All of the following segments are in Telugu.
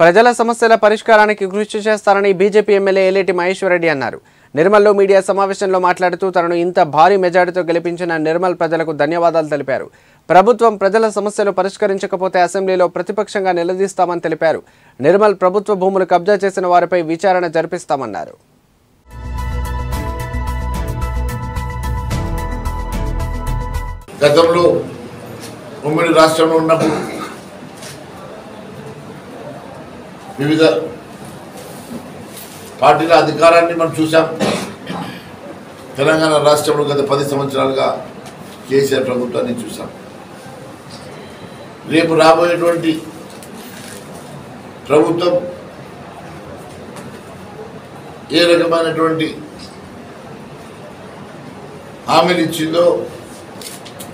ప్రజల సమస్యల పరిష్కారానికి కృషి చేస్తారని బీజేపీ ఎమ్మెల్యే ఏలేటి మహేశ్వరరెడ్డి అన్నారు. నిర్మల్లో మీడియా సమావేశంలో మాట్లాడుతూ తనను ఇంత భారీ మెజార్టీతో గెలిపించిన నిర్మల్ ప్రజలకు ధన్యవాదాలు తెలిపారు. ప్రభుత్వం ప్రజల సమస్యలు పరిష్కరించకపోతే అసెంబ్లీలో ప్రతిపక్షంగా నిలదీస్తామని తెలిపారు. నిర్మల్ ప్రభుత్వ భూములు కబ్జా చేసిన వారిపై విచారణ జరిపిస్తామన్నారు. గతంలో ఉమ్మడి రాష్ట్రంలో ఉన్నప్పుడు వివిధ పార్టీల అధికారాన్ని మనం చూసాం తెలంగాణ రాష్ట్రంలో గత పది సంవత్సరాలుగా కేసీఆర్ ప్రభుత్వాన్ని చూసాం రేపు రాబోయేటువంటి ప్రభుత్వం ఏ రకమైనటువంటి హామీలు ఇచ్చిందో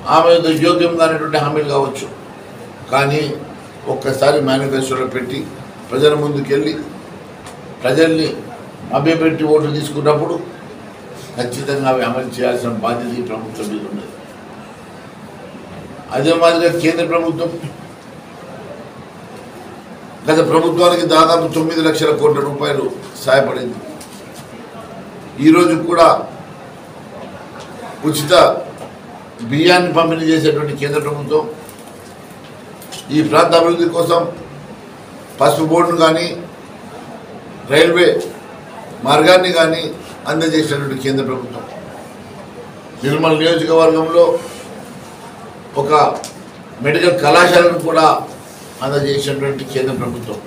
ఆమె యోగ్యం కానిటువంటి హామీలు కావచ్చు. కానీ ఒక్కసారి మేనిఫెస్టోలో పెట్టి ప్రజల ముందుకెళ్ళి ప్రజల్ని మభ్యపెట్టి ఓట్లు తీసుకున్నప్పుడు ఖచ్చితంగా అవి అమలు చేయాల్సిన బాధ్యత ఈ ప్రభుత్వం మీద ఉన్నది. అదే మాదిరిగా కేంద్ర ప్రభుత్వం గత ప్రభుత్వానికి దాదాపు తొమ్మిది లక్షల కోట్ల రూపాయలు సహాయపడింది ఈరోజు కూడా ఉచిత బియ్యాన్ని పంపిణీ చేసేటువంటి కేంద్ర ప్రభుత్వం ఈ ప్రాంత అభివృద్ధి కోసం పసుపు బోర్డును కానీ రైల్వే మార్గాన్ని కానీ అందజేసినటువంటి కేంద్ర ప్రభుత్వం. నిర్మల్ నియోజకవర్గంలో ఒక మెడికల్ కళాశాలను కూడా అందజేసినటువంటి కేంద్ర ప్రభుత్వం.